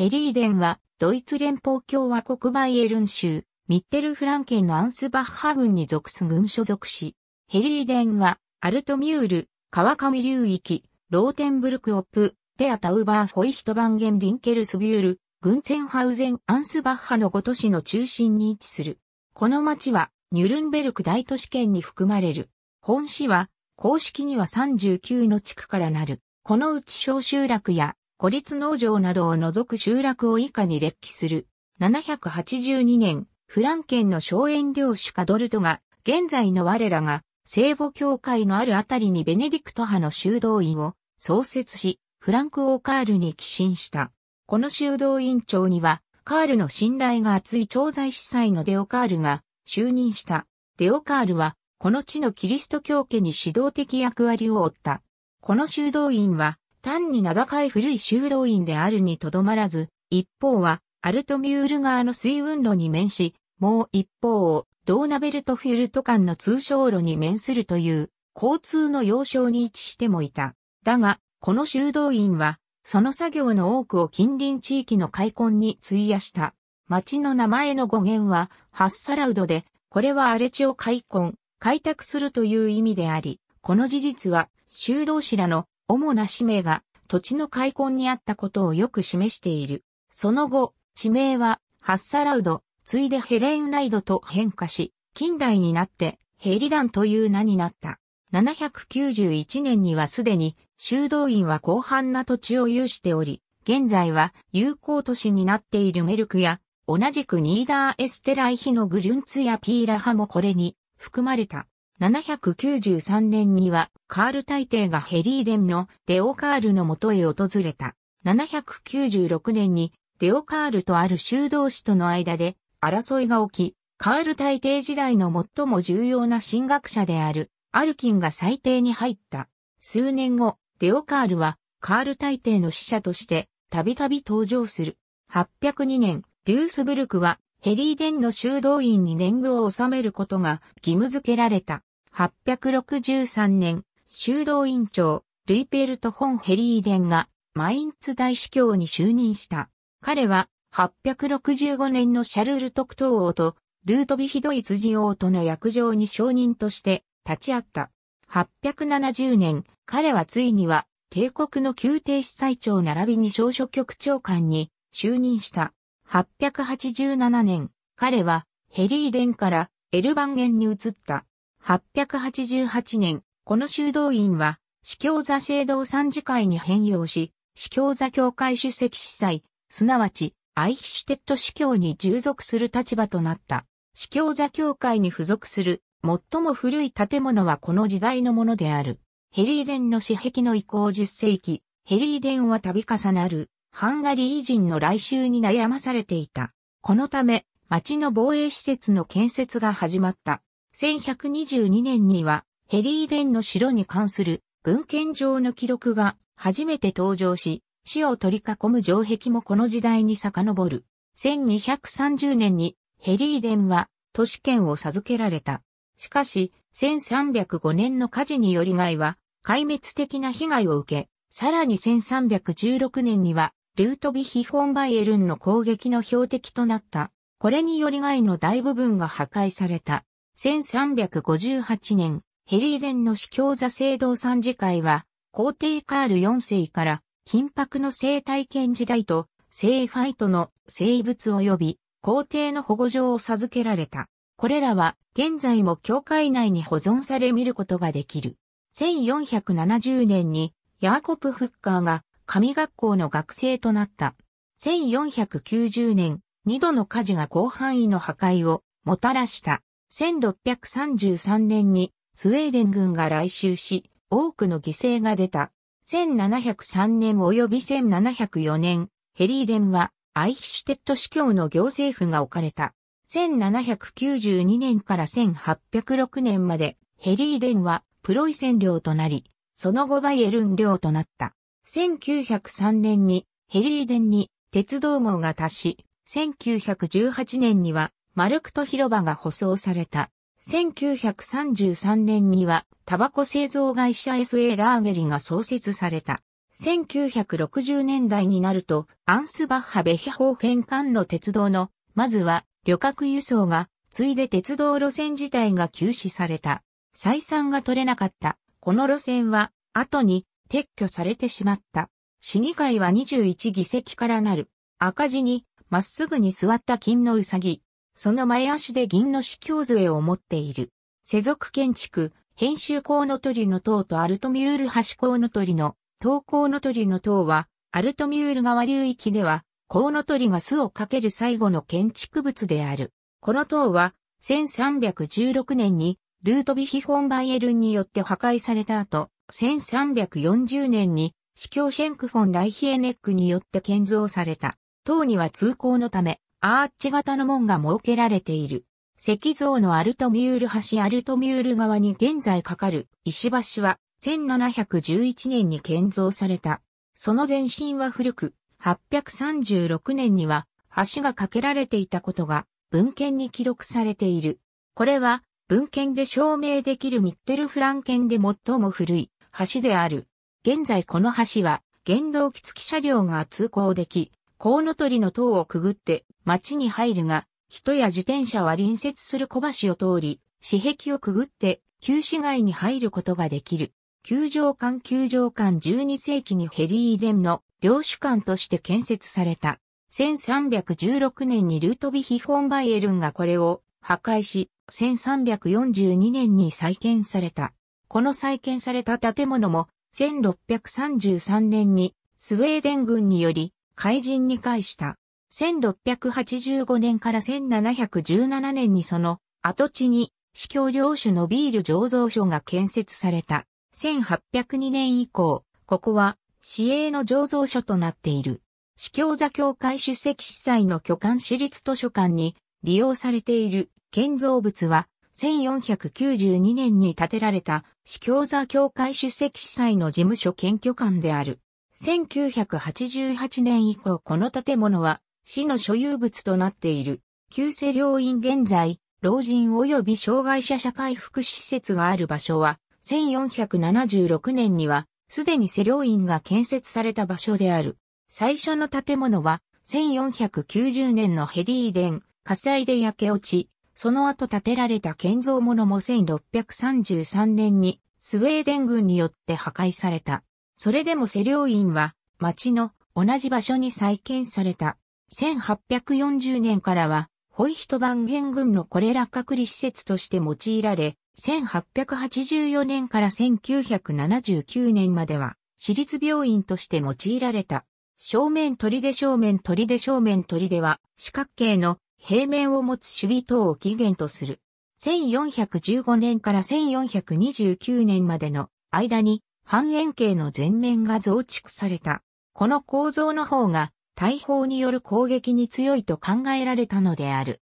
ヘリーデンは、ドイツ連邦共和国バイエルン州、ミッテルフランケンのアンスバッハ郡に属す郡所属市、ヘリーデンは、アルトミュール、川上流域、ローテンブルクオップ、デアタウバーフォイヒトバンゲンディンケルスビュール、グンツェンハウゼン・アンスバッハの5都市の中心に位置する。この町は、ニュルンベルク大都市圏に含まれる。本市は、公式には39の地区からなる。このうち小集落や孤立農場などを除く集落を以下に列記する。782年、フランケンの荘園領主カドルトが、現在の我らが、聖母教会のあるあたりにベネディクト派の修道院を創設し、フランク・オーカールに寄進した。この修道院長には、カールの信頼が厚い調剤司祭のデオカールが就任した。デオカールは、この地のキリスト教家に指導的役割を負った。この修道院は、単に名高い古い修道院であるにとどまらず、一方は、アルトミュール川の水運路に面し、もう一方を、ドーナベルトフィルト間の通商路に面するという、交通の要衝に位置してもいた。だが、この修道院は、その作業の多くを近隣地域の開墾に費やした。町の名前の語源は、ハッサラウドで、これは荒れ地を開墾、開拓するという意味であり、この事実は、修道士らの主な使命が土地の開墾にあったことをよく示している。その後、地名はハッサラウド、ついでヘレンライドと変化し、近代になってヘリダンという名になった。791年にはすでに修道院は広範な土地を有しており、現在は有効都市になっているメルクや、同じくニーダーエステライヒのグリュンツやピーラハもこれに含まれた。793年にはカール大帝がヘリーデンのデオカールの元へ訪れた。796年にデオカールとある修道士との間で争いが起き、カール大帝時代の最も重要な神学者であるアルキンが裁定に入った。数年後、デオカールはカール大帝の使者としてたびたび登場する。802年、デュースブルクはヘリーデンの修道院に年貢を納めることが義務付けられた。863年、修道院長、ルイペルト・フォン・ヘリーデンがマインツ大司教に就任した。彼は865年のシャルル特等王とルートビヒドイツジ王との約定に承認として立ち会った。870年、彼はついには帝国の宮廷司祭長並びに小書局長官に就任した。887年、彼はヘリーデンからエルバンゲンに移った。888年、この修道院は、司教座聖堂参事会に変容し、司教座教会主席司祭、すなわち、アイヒシュテット司教に従属する立場となった。司教座教会に付属する、最も古い建物はこの時代のものである。ヘリーデンの私壁の移行10世紀、ヘリーデンは度重なる、ハンガリー人の来襲に悩まされていた。このため、町の防衛施設の建設が始まった。1122年にはヘリーデンの城に関する文献上の記録が初めて登場し、死を取り囲む城壁もこの時代に遡る。1230年にヘリーデンは都市圏を授けられた。しかし、1305年の火事により害は壊滅的な被害を受け、さらに1316年にはルートビヒフォンバイエルンの攻撃の標的となった。これにより害の大部分が破壊された。1358年、ヘリーデンの司教座聖堂参事会は、皇帝カール4世から金箔の生体験時代と聖ファイトの生物を呼び、皇帝の保護状を授けられた。これらは現在も教会内に保存され見ることができる。1470年にヤーコプ・フッカーが神学校の学生となった。1490年、2度の火事が広範囲の破壊をもたらした。1633年にスウェーデン軍が来襲し、多くの犠牲が出た。1703年及び1704年、ヘリーデンはアイヒシュテット司教の行政府が置かれた。1792年から1806年までヘリーデンはプロイセン領となり、その後バイエルン領となった。1903年にヘリーデンに鉄道網が達し、1918年にはマルクト広場が舗装された。1933年にはタバコ製造会社 SA ラーゲリが創設された。1960年代になると、アンスバッハベヒホーフェン間の鉄道の、まずは旅客輸送が、ついで鉄道路線自体が休止された。採算が取れなかった。この路線は、後に撤去されてしまった。市議会は21議席からなる。赤字に、まっすぐに座った金のうさぎ。その前足で銀の司教杖を持っている。世俗建築、編集コウノトリの塔とアルトミュール橋コウノトリの塔コウノトリの塔は、アルトミュール川流域では、コウノトリが巣をかける最後の建築物である。この塔は、1316年にルートビヒ・フォンバイエルンによって破壊された後、1340年に、司教シェンクフォン・ライヒエネックによって建造された。塔には通行のため、アーチ型の門が設けられている。石像のアルトミュール橋アルトミュール側に現在かかる石橋は1711年に建造された。その前身は古く、836年には橋が架けられていたことが文献に記録されている。これは文献で証明できるミッテルフランケンで最も古い橋である。現在この橋は原動機付き車両が通行でき、コウノトリの塔をくぐって町に入るが、人や自転車は隣接する小橋を通り、市壁をくぐって旧市街に入ることができる。球場館球場館12世紀にヘリーデンの領主館として建設された。1316年にルートビヒ・フォンバイエルンがこれを破壊し、1342年に再建された。この再建された建物も、1633年にスウェーデン軍により海人に返した。1685年から1717年にその跡地に司教領主のビール醸造所が建設された。1802年以降、ここは市営の醸造所となっている。司教座教会主席司祭の巨漢市立図書館に利用されている建造物は、1492年に建てられた、司教座教会主席司祭の事務所研究館である。1988年以降この建物は、市の所有物となっている。旧世領院現在、老人及び障害者社会福祉施設がある場所は、1476年には、すでに世領院が建設された場所である。最初の建物は、1490年のヘリーデン、火災で焼け落ち、その後建てられた建造物も1633年にスウェーデン軍によって破壊された。それでもセ領院は町の同じ場所に再建された。1840年からはホイヒトバンゲン軍のコレラ隔離施設として用いられ、1884年から1979年までは私立病院として用いられた。正面砦正面砦正面砦は四角形の平面を持つ守備塔を起源とする。1415年から1429年までの間に半円形の全面が増築された。この構造の方が大砲による攻撃に強いと考えられたのである。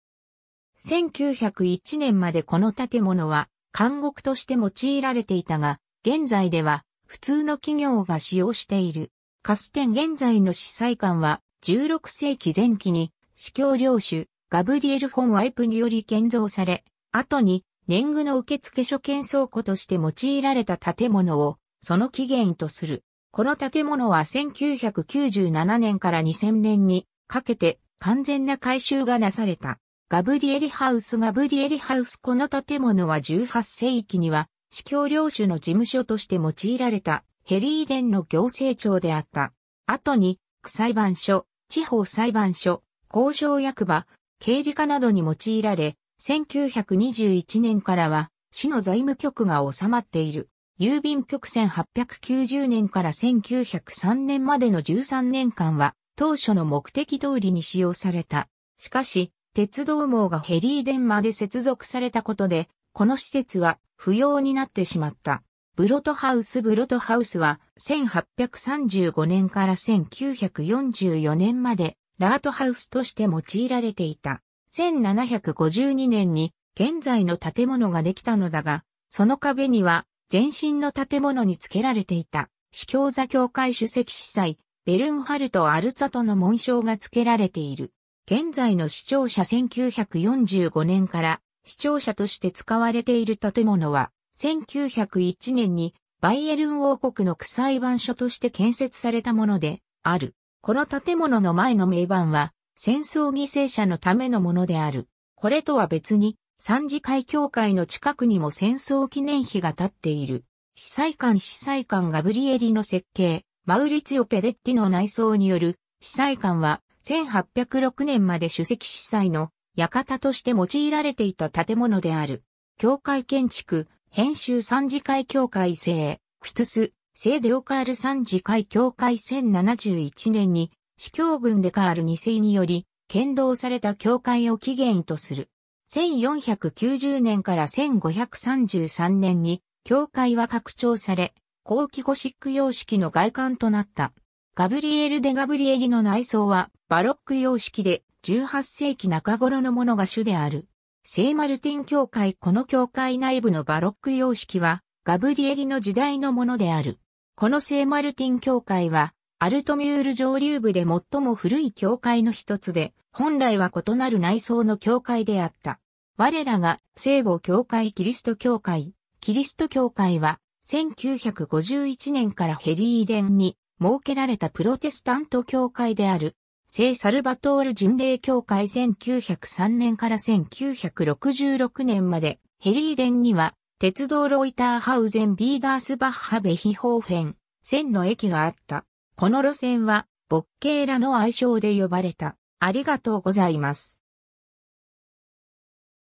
1901年までこの建物は監獄として用いられていたが、現在では普通の企業が使用している。カステン現在の司祭官は16世紀前期に司教領主ガブリエル・フォン・ワイプにより建造され、後に年貢の受付所建倉庫として用いられた建物をその起源とする。この建物は1997年から2000年にかけて完全な改修がなされた。ガブリエリハウスガブリエリハウスこの建物は18世紀には司教領主の事務所として用いられたヘリーデンの行政庁であった。後に区裁判所、地方裁判所、交渉役場、経理課などに用いられ、1921年からは市の財務局が収まっている。郵便局1890年から1903年までの13年間は当初の目的通りに使用された。しかし、鉄道網がヘリー電まで接続されたことで、この施設は不要になってしまった。ブロトハウスブロトハウスは1835年から1944年までラートハウスとして用いられていた。1752年に現在の建物ができたのだが、その壁には前身の建物に付けられていた、司教座教会主席司祭、ベルンハルト・アルツァトの紋章が付けられている。現在の市庁舎1945年から市庁舎として使われている建物は、1901年にバイエルン王国の区裁判所として建設されたものである。この建物の前の名板は戦争犠牲者のためのものである。これとは別に三次会教会の近くにも戦争記念碑が立っている。司祭官司祭官ガブリエリの設計、マウリツィオ・ペデッティの内装による司祭官は1806年まで主席司祭の館として用いられていた建物である。教会建築、編集三次会教会制、フィトゥス、聖デオカール三次会教会1071年に、司教軍デカール2世により、剣道された教会を起源とする。1490年から1533年に、教会は拡張され、後期ゴシック様式の外観となった。ガブリエル・デ・ガブリエリの内装はバロック様式で18世紀中頃のものが主である。聖マルティン教会この教会内部のバロック様式はガブリエリの時代のものである。この聖マルティン教会は、アルトミュール上流部で最も古い教会の一つで、本来は異なる内装の教会であった。我らが聖母教会キリスト教会、キリスト教会は、1951年からヘリーデンに設けられたプロテスタント教会である。聖サルバトール巡礼教会1903年から1966年まで、ヘリーデンには鉄道ロイターハウゼンビーダースバッハベヒホーフェン、線の駅があった。この路線は、ボッケーラの愛称で呼ばれた。ありがとうございます。